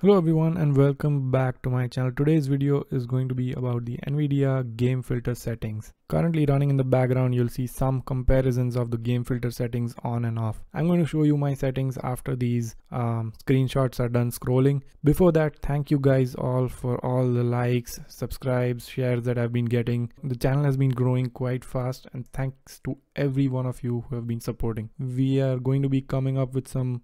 Hello everyone and welcome back to my channel. Today's video is going to be about the NVIDIA game filter settings. Currently running in the background, you'll see some comparisons of the game filter settings on and off. I'm going to show you my settings after these um, screenshots are done scrolling. Before that, thank you guys all for all the likes, subscribes, shares that I've been getting. The channel has been growing quite fast and thanks to every one of you who have been supporting. We are going to be coming up with some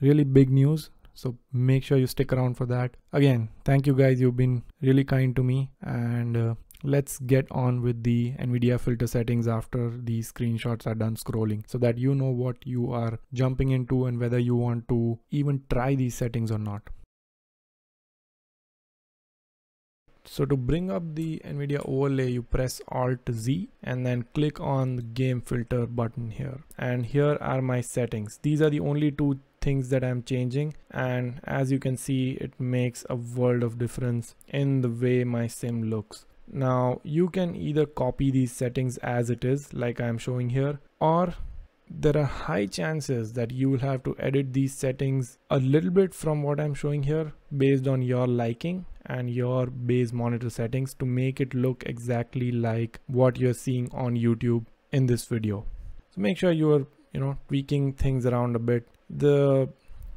really big news so make sure you stick around for that. Again thank you guys. You've been really kind to me. And uh, let's get on with the nvidia filter settings after these screenshots are done scrolling so that you know what you are jumping into and whether you want to even try these settings or not. So to bring up the nvidia overlay you press alt z and then click on the game filter button here. And here are my settings. These are the only two things that I'm changing and as you can see it makes a world of difference in the way my sim looks. Now you can either copy these settings as it is like I'm showing here or there are high chances that you will have to edit these settings a little bit from what I'm showing here based on your liking and your base monitor settings to make it look exactly like what you're seeing on YouTube in this video. So make sure you're you know tweaking things around a bit the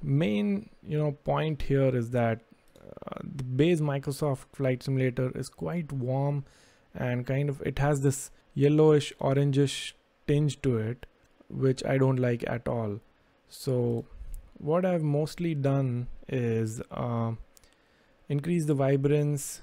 main you know point here is that uh, the base Microsoft Flight Simulator is quite warm and kind of it has this yellowish orangish tinge to it which I don't like at all. So what I've mostly done is uh, increase the vibrance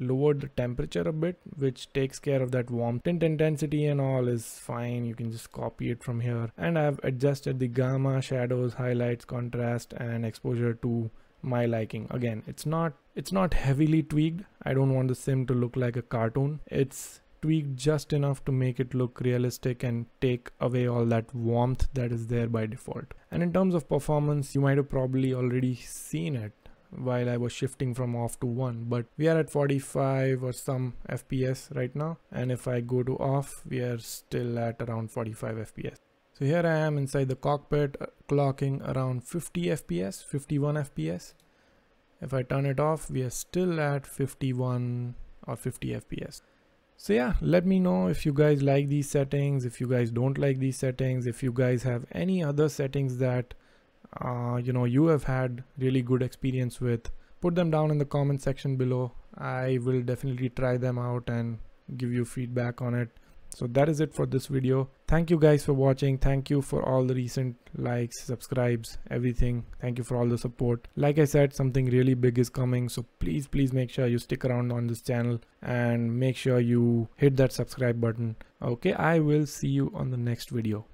lowered the temperature a bit which takes care of that warmth tint intensity and all is fine. You can just copy it from here. And I've adjusted the gamma shadows highlights contrast and exposure to my liking. Again it's not it's not heavily tweaked. I don't want the sim to look like a cartoon. It's tweaked just enough to make it look realistic and take away all that warmth that is there by default. And in terms of performance you might have probably already seen it while I was shifting from off to 1 but we are at 45 or some FPS right now and if I go to off we are still at around 45 FPS. So here I am inside the cockpit uh, clocking around 50 FPS, 51 FPS. If I turn it off we are still at 51 or 50 FPS. So yeah, let me know if you guys like these settings, if you guys don't like these settings, if you guys have any other settings that uh, you know you have had really good experience with put them down in the comment section below. I will definitely try them out and give you feedback on it. So that is it for this video. Thank you guys for watching. Thank you for all the recent likes subscribes everything. Thank you for all the support. Like i said something really big is coming. So please please make sure you stick around on this channel and make sure you hit that subscribe button. Okay i will see you on the next video